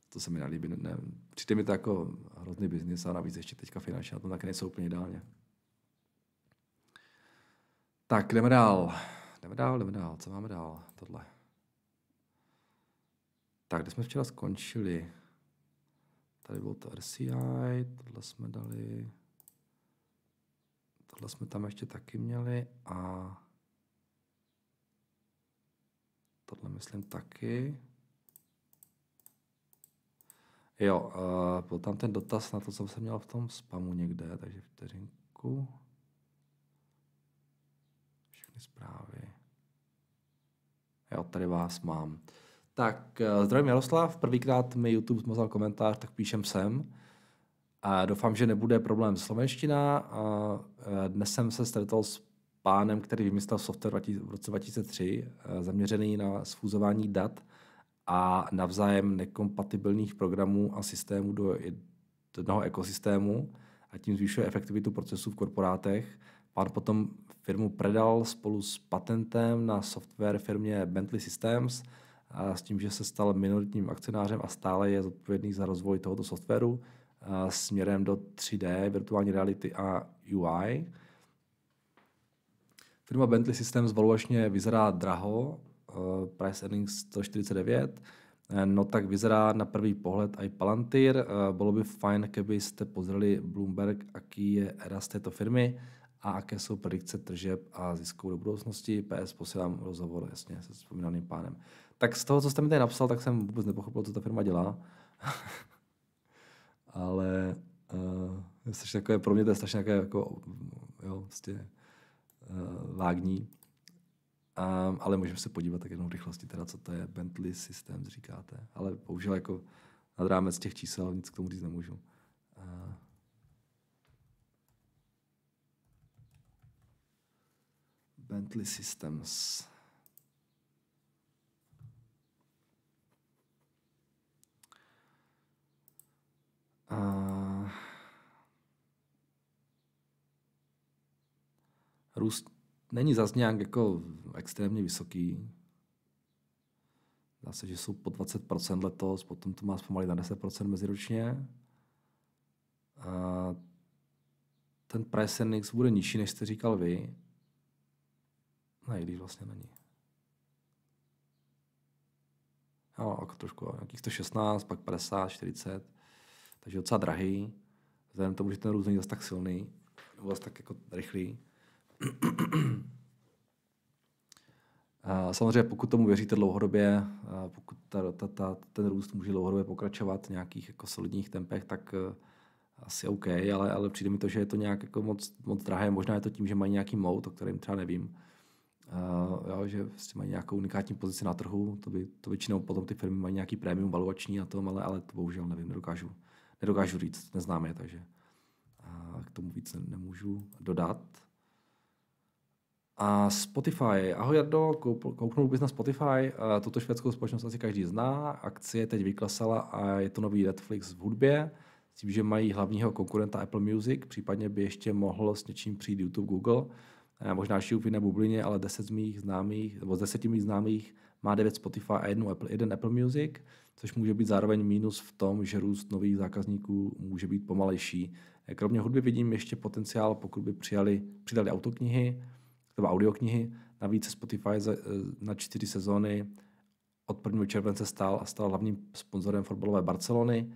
To se mi nelíbí. Ne, přijde mi to jako hrozný biznis a navíc ještě teďka finančně na tom taky nejsou úplně ideálně. Tak, jdeme dál. Jdeme dál, jdeme dál. Co máme dál? Tohle. Tak, kde jsme včera skončili? Tady bylo to RCI, tohle jsme dali. Tohle jsme tam ještě taky měli a tohle myslím taky. Jo, uh, byl tam ten dotaz na to, co jsem měl v tom spamu někde, takže vteřinku. Všechny zprávy. Jo, tady vás mám. Tak eh, zdravím Jaroslav, prvýkrát mi YouTube zmazal komentář, tak píšem sem. A doufám, že nebude problém slovenština. A eh, dnes jsem se stretl s pánem, který vymyslel software v roce 2003, eh, zaměřený na sfúzování dat a navzájem nekompatibilních programů a systémů do jednoho ekosystému a tím zvyšuje efektivitu procesů v korporátech. Pán potom firmu predal spolu s patentem na software firmě Bentley Systems – a s tím, že se stal minoritním akcionářem a stále je zodpovědný za rozvoj tohoto softwaru směrem do 3D, virtuální reality a UI. Firma Bentley Systems valuačně vyzerá draho, price earnings 149, no tak vyzerá na první pohled i Palantir. Bylo by fajn, kdybyste pozreli Bloomberg, aký je rast této firmy a jaké jsou predikce tržeb a zisků do budoucnosti. PS posílám rozhovor jasně se vzpomínaným pánem. Tak z toho, co jste mi tady napsal, tak jsem vůbec nepochopil, co ta firma dělá. (laughs) Ale uh, je takové, pro mě to je strašně jako, jo, vlastně uh, vágní. Um, ale můžeme se podívat tak jenom v rychlosti, teda, co to je Bentley Systems, říkáte. Ale bohužel jako nad rámec těch čísel nic k tomu říct nemůžu. Uh, Bentley Systems. A růst není zase nějak jako extrémně vysoký. Dá se, že jsou po 20% letos, potom to má zpomalit na 10% meziročně. A ten price index bude nižší, než jste říkal vy. Ne, když vlastně není. Jo, jako trošku, nějakých 116, pak 50, 40 takže docela drahý, vzhledem tomu, že ten růst není zase tak silný, nebo zase tak jako rychlý. Samozřejmě pokud tomu věříte dlouhodobě, pokud ta, ta, ta, ten růst může dlouhodobě pokračovat v nějakých jako solidních tempech, tak e, asi OK, ale, ale přijde mi to, že je to nějak jako moc, moc drahé. Možná je to tím, že mají nějaký mode, o kterém třeba nevím. Uh, jo, že vlastně mají nějakou unikátní pozici na trhu, to, by, to většinou potom ty firmy mají nějaký prémium valuační na tom, ale, ale to bohužel nevím, nedokážu nedokážu říct, neznám je, takže k tomu víc nemůžu dodat. A Spotify. Ahoj Jardo, kouknul bys na Spotify. Tuto švédskou společnost asi každý zná. Akcie teď vyklesala a je to nový Netflix v hudbě. S tím, že mají hlavního konkurenta Apple Music, případně by ještě mohl s něčím přijít YouTube, Google. možná v jiné bublině, ale 10 z mých známých, nebo z 10 mých známých má 9 Spotify a jednu Apple, jeden Apple Music, což může být zároveň mínus v tom, že růst nových zákazníků může být pomalejší. Kromě hudby vidím ještě potenciál, pokud by přijali, přidali autoknihy, nebo audioknihy. Navíc Spotify na čtyři sezóny od 1. července stál a stal hlavním sponzorem fotbalové Barcelony,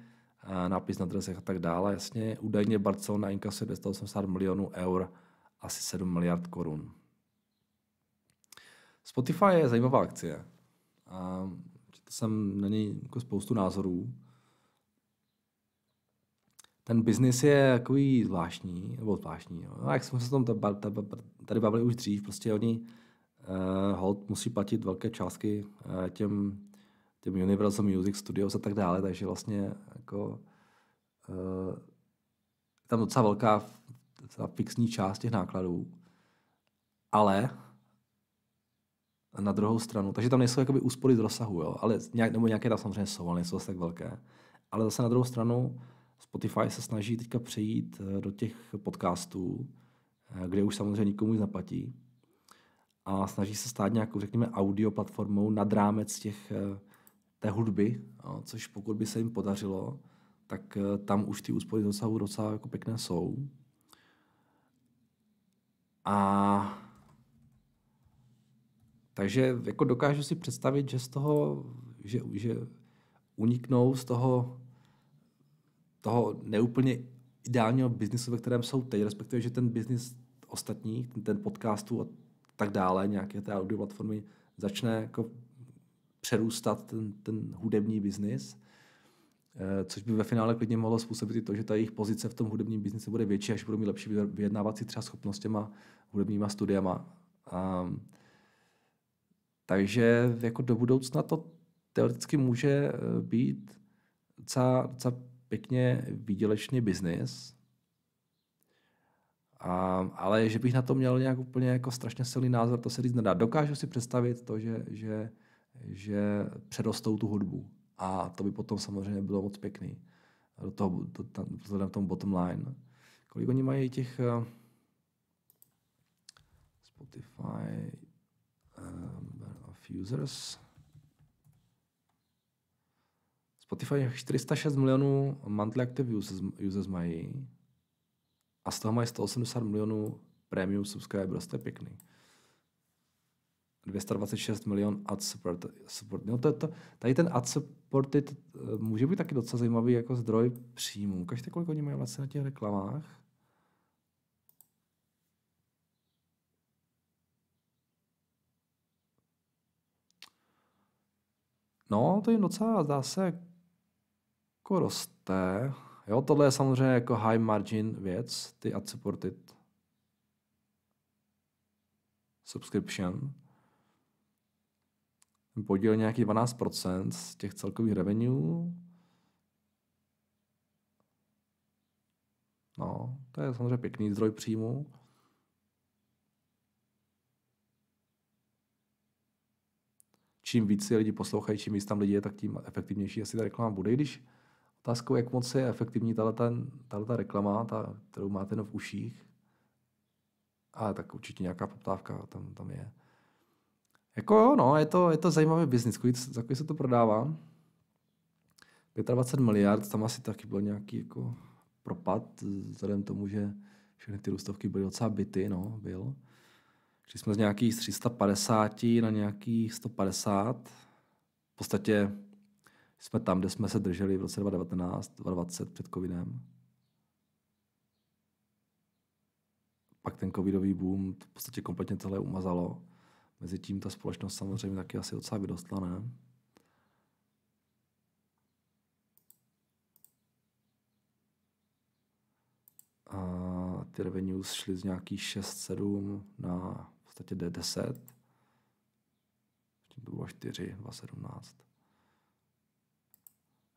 nápis na dresech a tak dále. Jasně, údajně Barcelona inkasuje 280 milionů eur, asi 7 miliard korun. Spotify je zajímavá akcie. A to jsem na něj jako spoustu názorů. Ten biznis je takový zvláštní, nebo zvláštní. No. jak jsme se tom tady bavili už dřív, prostě oni uh, hold musí platit velké částky uh, těm, těm Universal Music Studios a tak dále, takže vlastně jako uh, tam docela velká docela fixní část těch nákladů. Ale na druhou stranu, takže tam nejsou jakoby úspory z rozsahu, jo, ale nějak, nebo nějaké tam samozřejmě jsou, ale nejsou tak velké. Ale zase na druhou stranu Spotify se snaží teďka přejít do těch podcastů, kde už samozřejmě nikomu nic zaplatí a snaží se stát nějakou, řekněme, audio platformou nad rámec těch, eh, té hudby, což pokud by se jim podařilo, tak eh, tam už ty úspory dosahu docela jako pěkné jsou. A takže jako dokážu si představit, že z toho, že, že uniknou z toho, toho neúplně ideálního biznisu, ve kterém jsou teď, respektive, že ten biznis ostatních, ten, ten podcastů a tak dále, nějaké té audio platformy, začne jako přerůstat ten, ten hudební biznis, eh, což by ve finále klidně mohlo způsobit i to, že ta jejich pozice v tom hudebním biznise bude větší, až budou mít lepší vyjednávací třeba schopnostěma, hudebníma studiama. Um, takže jako do budoucna to teoreticky může eh, být docela, docela pěkně výdělečný biznis, a, ale že bych na to měl nějak úplně jako strašně silný názor, to se říct nedá. Dokážu si představit to, že, že, že předostou tu hudbu. A to by potom samozřejmě bylo moc pěkný. Do toho, do, tam, vzhledem tomu bottom line. Kolik oni mají těch uh, Spotify um, of users? Spotify 406 milionů monthly active users, users mají a z toho mají 180 milionů premium subscribers, to je pěkný. 226 milion ad support. support. No to, to, tady ten ad supported eh, může být taky docela zajímavý jako zdroj příjmů. Ukažte, kolik oni mají vlastně na těch reklamách. No, to jim docela zdá se jako roste. Jo, tohle je samozřejmě jako high margin věc, ty ad supported subscription. Podíl nějaký 12% z těch celkových revenue. No, to je samozřejmě pěkný zdroj příjmu. Čím více lidi poslouchají, čím víc tam lidi je, tak tím efektivnější asi ta reklama bude. Když otázkou, jak moc je efektivní tato reklama, ta, kterou máte v uších. Ale tak určitě nějaká poptávka tam, tam je. Jako jo, no, je to, je to zajímavý biznis, za kolik se to prodává. 25 miliard, tam asi taky byl nějaký jako propad, vzhledem tomu, že všechny ty růstovky byly docela byty, no, byl. Šli jsme z nějakých 350 na nějakých 150. V podstatě jsme tam, kde jsme se drželi v roce 2019, 2020 před covidem. Pak ten covidový boom v podstatě kompletně tohle umazalo. Mezitím ta společnost samozřejmě taky asi docela vydostla, ne? A ty revenues šly z nějakých 6-7 na v podstatě D10. To bylo 4, 2017.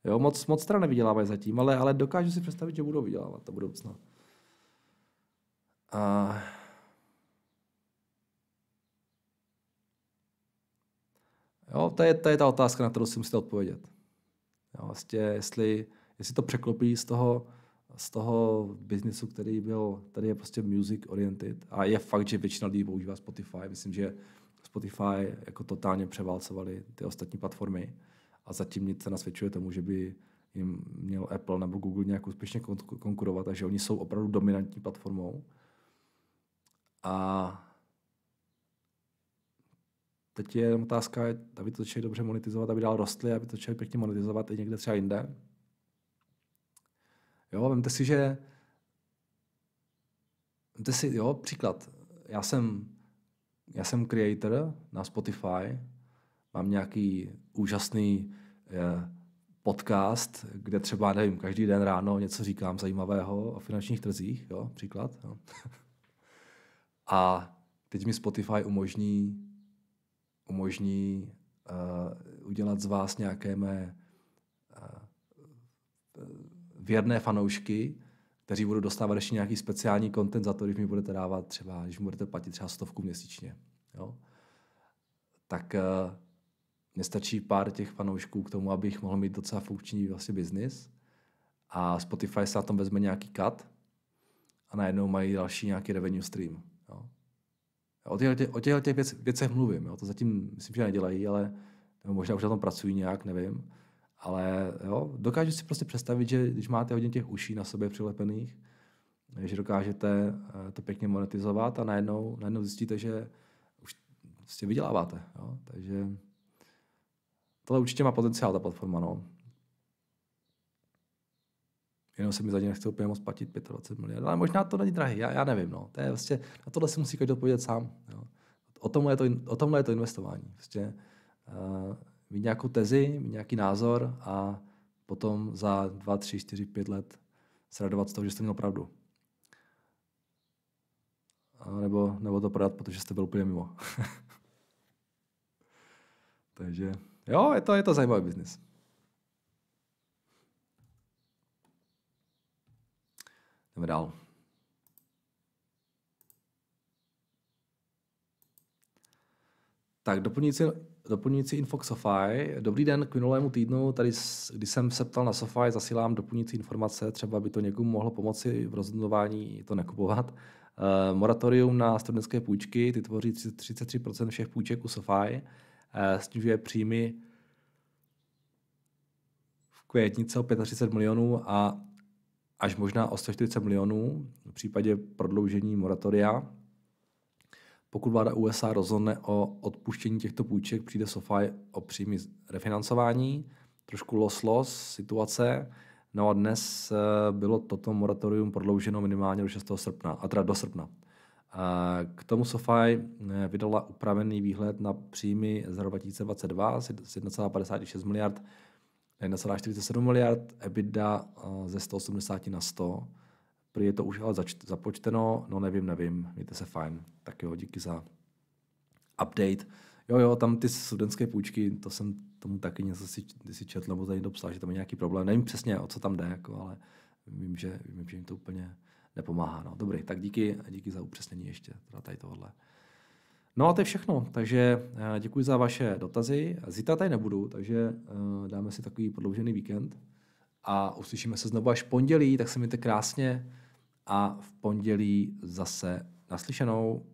Jo, moc, moc teda nevydělávají zatím, ale, ale dokážu si představit, že budou vydělávat do budoucna. A... Jo, to je, to je ta otázka, na kterou si musíte odpovědět. Jo, vlastně, jestli, jestli to překlopí z toho, z toho biznisu, který byl, tady je prostě music oriented a je fakt, že většina lidí používá Spotify. Myslím, že Spotify jako totálně převálcovali ty ostatní platformy a zatím nic se nasvědčuje tomu, že by jim měl Apple nebo Google nějak úspěšně konkurovat, takže oni jsou opravdu dominantní platformou. A teď je otázka, aby to začali dobře monetizovat, aby dál rostly, aby to začali pěkně monetizovat i někde třeba jinde. Jo, vemte si, že vemte si, jo, příklad. Já jsem, já jsem creator na Spotify, mám nějaký úžasný je, podcast, kde třeba, nevím, každý den ráno něco říkám zajímavého o finančních trzích, jo, příklad. Jo. (laughs) A teď mi Spotify umožní, umožní uh, udělat z vás nějaké mé uh, věrné fanoušky, kteří budou dostávat ještě nějaký speciální content za to, když mi budete dávat třeba, když mi budete platit třeba stovku měsíčně. Jo? Tak uh, nestačí pár těch fanoušků k tomu, abych mohl mít docela funkční vlastně biznis. A Spotify se na tom vezme nějaký cut a najednou mají další nějaký revenue stream. Jo? O těchto, o těchto těch věc, věcech mluvím. Jo? To zatím myslím, že nedělají, ale nebo možná už na tom pracují nějak, nevím. Ale jo, dokážu si prostě představit, že když máte hodně těch uší na sobě přilepených, že dokážete eh, to pěkně monetizovat a najednou, najednou zjistíte, že už prostě vyděláváte. Jo? Takže tohle určitě má potenciál, ta platforma. No. Jenom se mi za ně nechce úplně moc platit 25 miliard. Ale možná to není drahý, já, já nevím. No. To je vlastně, na tohle si musí každý odpovědět sám. Jo. O, tomhle je to, o tomhle je to investování. Vlastně, uh, mít nějakou tezi, mít nějaký názor a potom za 2, 3, 4, 5 let se radovat z toho, že jste měl pravdu. A nebo, nebo to prodat, protože jste byl úplně mimo. (laughs) Takže jo, je to, je to zajímavý biznis. Jdeme dál. Tak doplňující, doplňující info k SoFi. Dobrý den k minulému týdnu. Tady, když jsem se ptal na SoFi, zasílám doplňující informace, třeba by to někomu mohlo pomoci v rozhodování to nekupovat. Uh, moratorium na studentské půjčky, ty tvoří 33% všech půjček u SoFi, snižuje příjmy v květnice o 35 milionů a až možná o 140 milionů v případě prodloužení moratoria pokud vláda USA rozhodne o odpuštění těchto půjček, přijde SoFi o příjmy refinancování, trošku loss-loss situace. No a dnes eh, bylo toto moratorium prodlouženo minimálně do 6. srpna, a teda do srpna. K tomu SoFi eh, vydala upravený výhled na příjmy z roku 2022 z 1,56 miliard na 1,47 miliard, EBITDA eh, ze 180 na 100 Prý je to už ale započteno, no nevím, nevím, mějte se fajn. Tak jo, díky za update. Jo, jo, tam ty studentské půjčky, to jsem tomu taky něco si, si četl, nebo tady někdo psal, že tam je nějaký problém. Nevím přesně, o co tam jde, jako, ale vím, že, vím, že jim to úplně nepomáhá. No. Dobrý, tak díky, díky za upřesnění ještě teda tady tohle. No a to je všechno, takže eh, děkuji za vaše dotazy. Zítra tady nebudu, takže uh, dáme si takový prodloužený víkend a uslyšíme se znovu až pondělí, tak se mějte krásně a v pondělí zase naslyšenou.